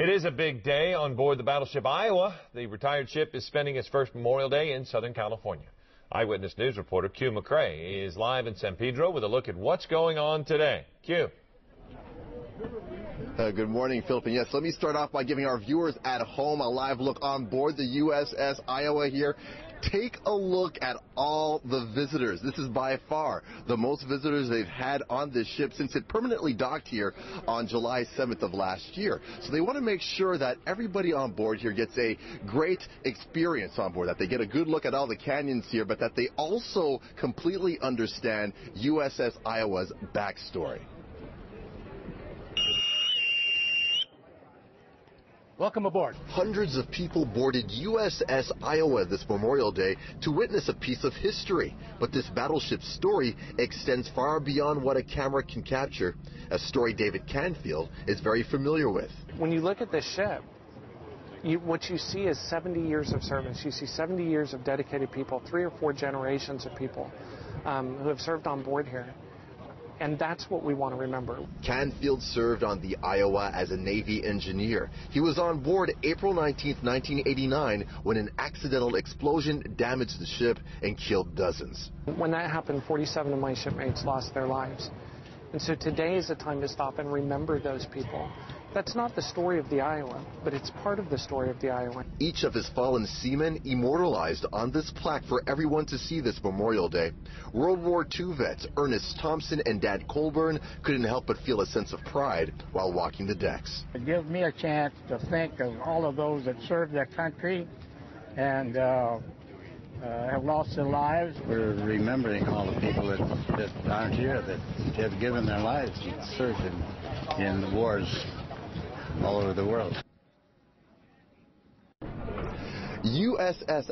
It is a big day on board the battleship Iowa. The retired ship is spending its first Memorial Day in Southern California. Eyewitness News reporter Q McCray is live in San Pedro with a look at what's going on today. Q. Uh, good morning, Philip. And yes, let me start off by giving our viewers at home a live look on board the USS Iowa here. Take a look at all the visitors. This is by far the most visitors they've had on this ship since it permanently docked here on July 7th of last year. So they want to make sure that everybody on board here gets a great experience on board, that they get a good look at all the canyons here, but that they also completely understand USS Iowa's backstory. Welcome aboard. Hundreds of people boarded USS Iowa this Memorial Day to witness a piece of history. But this battleship's story extends far beyond what a camera can capture, a story David Canfield is very familiar with. When you look at this ship, you, what you see is 70 years of service. You see 70 years of dedicated people, three or four generations of people um, who have served on board here. And that's what we want to remember. Canfield served on the Iowa as a Navy engineer. He was on board April 19, 1989, when an accidental explosion damaged the ship and killed dozens. When that happened, 47 of my shipmates lost their lives. And so today is a time to stop and remember those people. That's not the story of the Iowa, but it's part of the story of the Iowa. Each of his fallen seamen immortalized on this plaque for everyone to see this Memorial Day. World War II vets Ernest Thompson and Dad Colburn couldn't help but feel a sense of pride while walking the decks. It gives me a chance to think of all of those that served their country and uh, uh, have lost their lives. We're remembering all the people that, that aren't here that have given their lives and served in, in wars all over the world. USS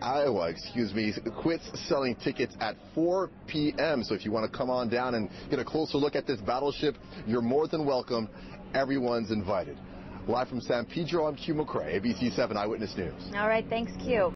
Iowa, excuse me, quits selling tickets at 4 p.m. So if you want to come on down and get a closer look at this battleship, you're more than welcome. Everyone's invited. Live from San Pedro, I'm Q McCray, ABC 7 Eyewitness News. All right, thanks, Q.